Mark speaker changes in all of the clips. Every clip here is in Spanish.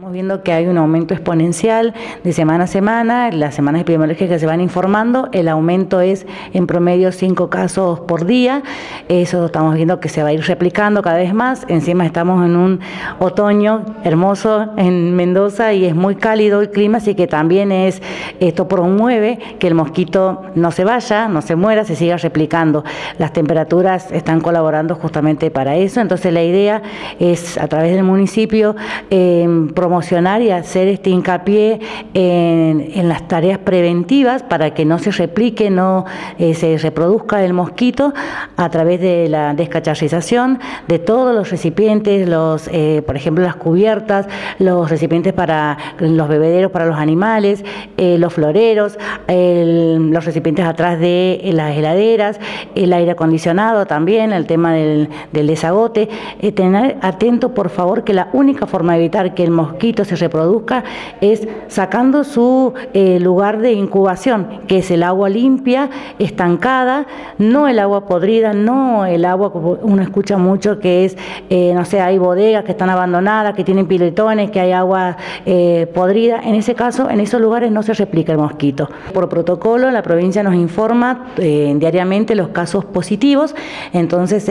Speaker 1: Estamos viendo que hay un aumento exponencial de semana a semana, las semanas epidemiológicas se van informando, el aumento es en promedio 5 casos por día, eso estamos viendo que se va a ir replicando cada vez más, encima estamos en un otoño hermoso en Mendoza y es muy cálido el clima, así que también es esto promueve que el mosquito no se vaya, no se muera, se siga replicando. Las temperaturas están colaborando justamente para eso, entonces la idea es a través del municipio eh, promocionar y hacer este hincapié en, las tareas preventivas para que no se replique, no eh, se reproduzca el mosquito a través de la descacharrización de todos los recipientes, los, eh, por ejemplo, las cubiertas, los recipientes para los bebederos para los animales, eh, los floreros, los recipientes atrás de las heladeras, el aire acondicionado también, el tema del, del desagote. tener atento, por favor, que la única forma de evitar que el mosquito se reproduzca es sacando su eh, lugar de incubación, que es el agua limpia, estancada, no el agua podrida, no el agua, como uno escucha mucho que es, eh, no sé, hay bodegas que están abandonadas, que tienen piletones, que hay agua eh, podrida. En ese caso, en esos lugares no se replica el mosquito. Por protocolo, la provincia nos informa diariamente los casos positivos, entonces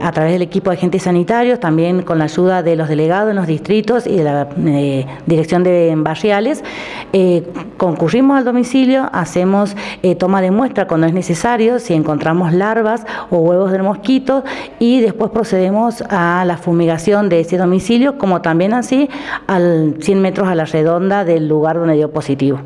Speaker 1: a través del equipo de agentes sanitarios, también con la ayuda de los delegados en los distritos y de la eh, dirección de barriales, eh, concurrimos al domicilio, hacemos eh, toma de muestra cuando es necesario, si encontramos larvas o huevos del mosquito, y después procedemos a la fumigación de ese domicilio, como también así al 100 metros a la redonda del lugar donde dio positivo.